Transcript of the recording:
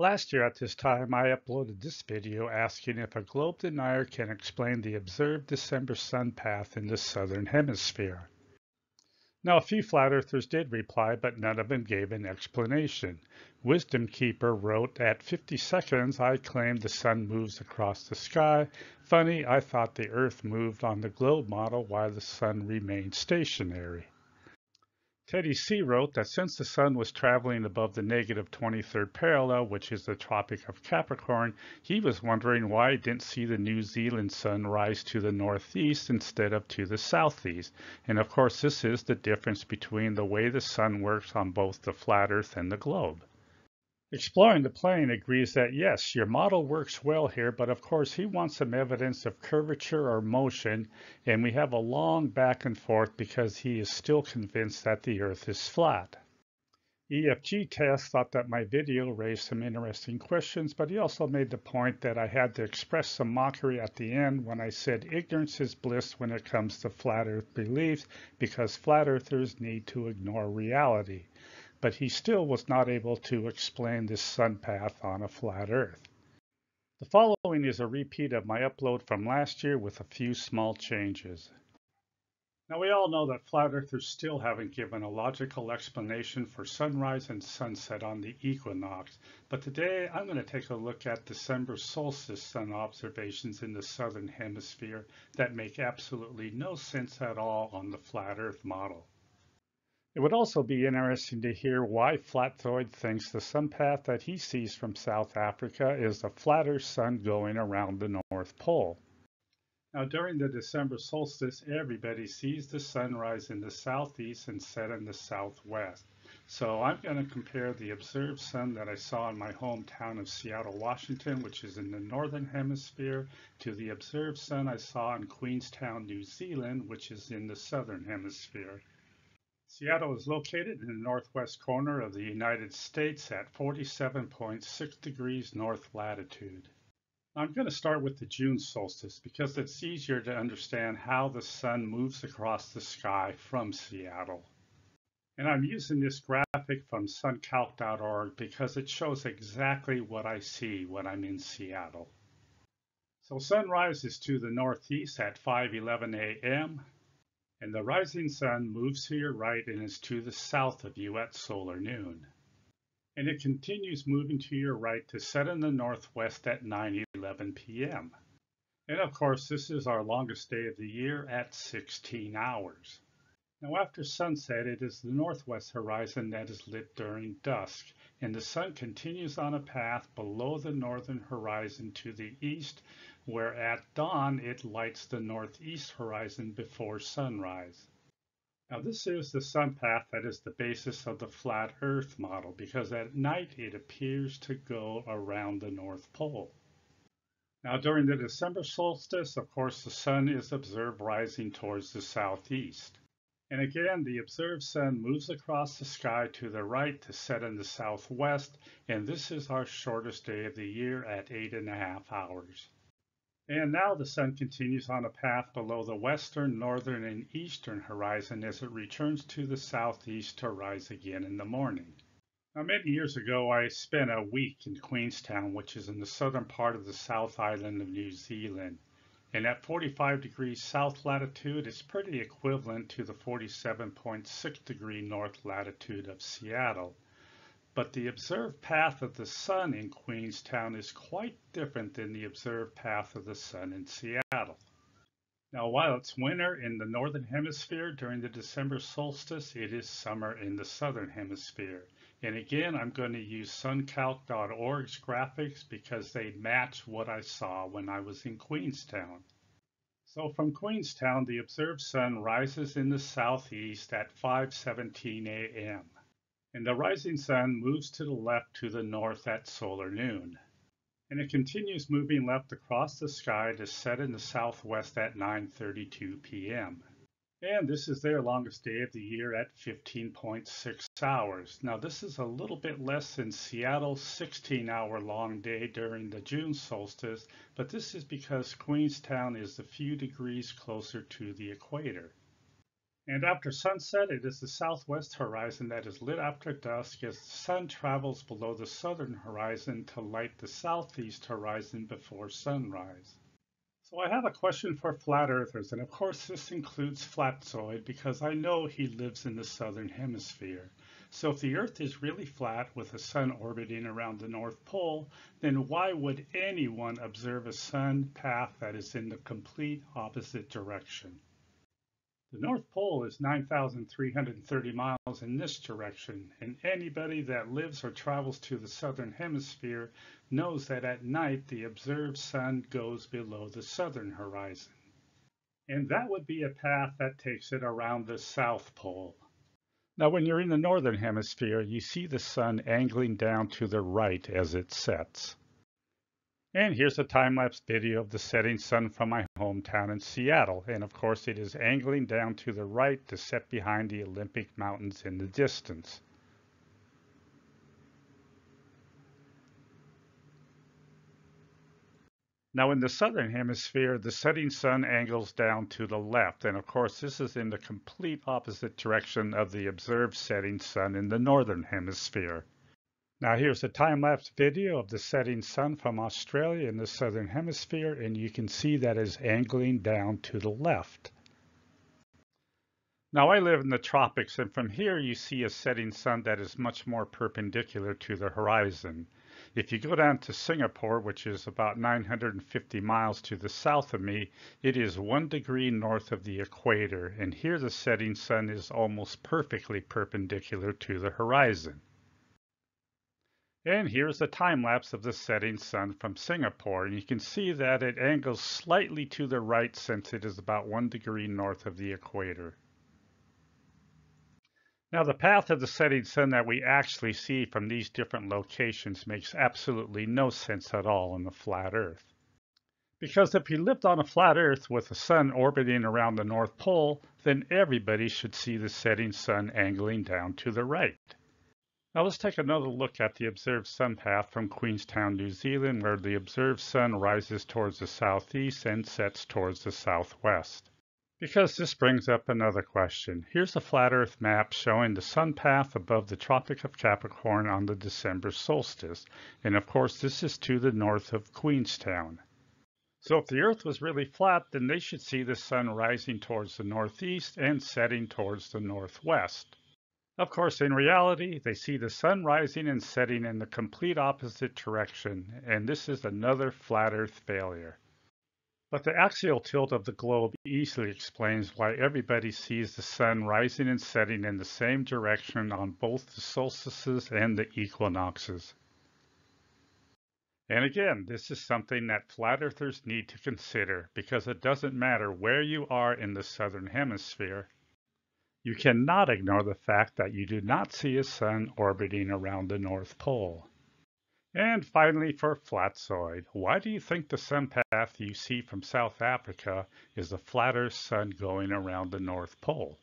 Last year at this time, I uploaded this video asking if a globe denier can explain the observed December sun path in the southern hemisphere. Now, a few flat earthers did reply, but none of them gave an explanation. Wisdom Keeper wrote, At 50 seconds, I claimed the sun moves across the sky. Funny, I thought the earth moved on the globe model while the sun remained stationary. Teddy C wrote that since the sun was traveling above the negative 23rd parallel, which is the Tropic of Capricorn, he was wondering why he didn't see the New Zealand sun rise to the northeast instead of to the southeast. And of course, this is the difference between the way the sun works on both the flat earth and the globe. Exploring the plane agrees that yes, your model works well here, but of course he wants some evidence of curvature or motion, and we have a long back and forth because he is still convinced that the Earth is flat. EFG Test thought that my video raised some interesting questions, but he also made the point that I had to express some mockery at the end when I said ignorance is bliss when it comes to flat earth beliefs because flat earthers need to ignore reality but he still was not able to explain this sun path on a flat Earth. The following is a repeat of my upload from last year with a few small changes. Now we all know that flat earthers still haven't given a logical explanation for sunrise and sunset on the equinox, but today I'm going to take a look at December solstice sun observations in the southern hemisphere that make absolutely no sense at all on the flat earth model. It would also be interesting to hear why Flatzoid thinks the sun path that he sees from South Africa is the flatter sun going around the North Pole. Now during the December solstice, everybody sees the sunrise in the southeast and set in the southwest. So I'm going to compare the observed sun that I saw in my hometown of Seattle, Washington, which is in the northern hemisphere, to the observed sun I saw in Queenstown, New Zealand, which is in the southern hemisphere. Seattle is located in the northwest corner of the United States at 47.6 degrees north latitude. I'm going to start with the June solstice because it's easier to understand how the sun moves across the sky from Seattle. And I'm using this graphic from suncalc.org because it shows exactly what I see when I'm in Seattle. So sunrise is to the northeast at 5:11 a.m and the rising sun moves to your right and is to the south of you at solar noon. And it continues moving to your right to set in the northwest at 9:11 p.m. And of course, this is our longest day of the year at 16 hours. Now after sunset, it is the northwest horizon that is lit during dusk, and the sun continues on a path below the northern horizon to the east where at dawn it lights the northeast horizon before sunrise. Now this is the sun path that is the basis of the flat earth model because at night it appears to go around the North Pole. Now during the December solstice, of course, the sun is observed rising towards the southeast. And again, the observed sun moves across the sky to the right to set in the southwest, and this is our shortest day of the year at eight and a half hours. And now the sun continues on a path below the western, northern, and eastern horizon as it returns to the southeast to rise again in the morning. Now, many years ago, I spent a week in Queenstown, which is in the southern part of the South Island of New Zealand. And at 45 degrees south latitude, it's pretty equivalent to the 47.6 degree north latitude of Seattle but the observed path of the sun in Queenstown is quite different than the observed path of the sun in Seattle. Now, while it's winter in the northern hemisphere during the December solstice, it is summer in the southern hemisphere. And again, I'm going to use suncalc.org's graphics because they match what I saw when I was in Queenstown. So from Queenstown, the observed sun rises in the southeast at 5:17 a.m and the rising sun moves to the left to the north at solar noon. And it continues moving left across the sky to set in the southwest at 9.32 p.m. And this is their longest day of the year at 15.6 hours. Now this is a little bit less than Seattle's 16 hour long day during the June solstice, but this is because Queenstown is a few degrees closer to the equator. And after sunset, it is the southwest horizon that is lit after dusk as the sun travels below the southern horizon to light the southeast horizon before sunrise. So I have a question for flat earthers, and of course this includes Flatzoid because I know he lives in the southern hemisphere. So if the Earth is really flat with the sun orbiting around the North Pole, then why would anyone observe a sun path that is in the complete opposite direction? The North Pole is 9,330 miles in this direction, and anybody that lives or travels to the southern hemisphere knows that at night the observed sun goes below the southern horizon. And that would be a path that takes it around the South Pole. Now, when you're in the northern hemisphere, you see the sun angling down to the right as it sets. And here's a time-lapse video of the setting sun from my hometown in Seattle. And of course, it is angling down to the right to set behind the Olympic Mountains in the distance. Now in the southern hemisphere, the setting sun angles down to the left. And of course, this is in the complete opposite direction of the observed setting sun in the northern hemisphere. Now here's a time-lapse video of the setting sun from Australia in the southern hemisphere and you can see that is angling down to the left. Now I live in the tropics and from here you see a setting sun that is much more perpendicular to the horizon. If you go down to Singapore, which is about 950 miles to the south of me, it is one degree north of the equator and here the setting sun is almost perfectly perpendicular to the horizon. And here's a time lapse of the setting sun from Singapore. And you can see that it angles slightly to the right since it is about one degree north of the equator. Now the path of the setting sun that we actually see from these different locations makes absolutely no sense at all on the flat Earth. Because if you lived on a flat Earth with the sun orbiting around the North Pole, then everybody should see the setting sun angling down to the right. Now let's take another look at the observed sun path from Queenstown, New Zealand, where the observed sun rises towards the southeast and sets towards the southwest. Because this brings up another question. Here's a flat earth map showing the sun path above the Tropic of Capricorn on the December solstice. And of course, this is to the north of Queenstown. So if the earth was really flat, then they should see the sun rising towards the northeast and setting towards the northwest. Of course, in reality, they see the sun rising and setting in the complete opposite direction, and this is another flat Earth failure. But the axial tilt of the globe easily explains why everybody sees the sun rising and setting in the same direction on both the solstices and the equinoxes. And again, this is something that flat earthers need to consider because it doesn't matter where you are in the southern hemisphere, you cannot ignore the fact that you do not see a sun orbiting around the North Pole. And finally for Flatzoid, why do you think the sun path you see from South Africa is a flatter sun going around the North Pole?